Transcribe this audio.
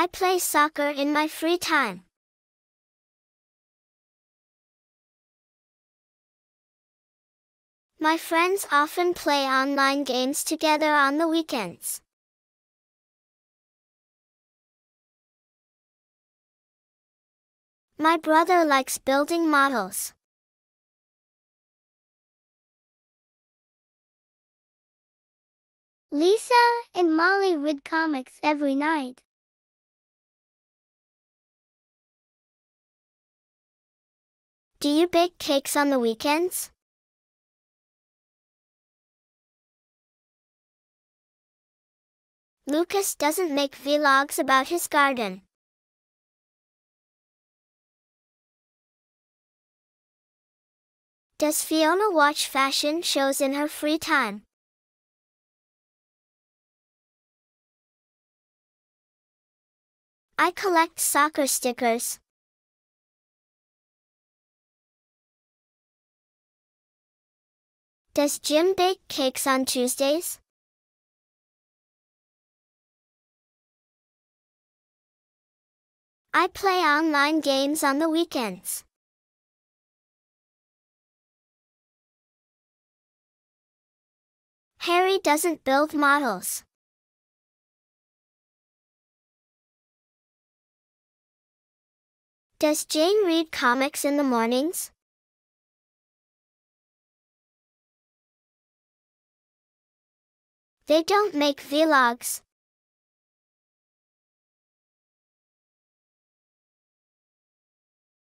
I play soccer in my free time. My friends often play online games together on the weekends. My brother likes building models. Lisa and Molly read comics every night. Do you bake cakes on the weekends? Lucas doesn't make vlogs about his garden. Does Fiona watch fashion shows in her free time? I collect soccer stickers. Does Jim bake cakes on Tuesdays? I play online games on the weekends. Harry doesn't build models. Does Jane read comics in the mornings? They don't make vlogs.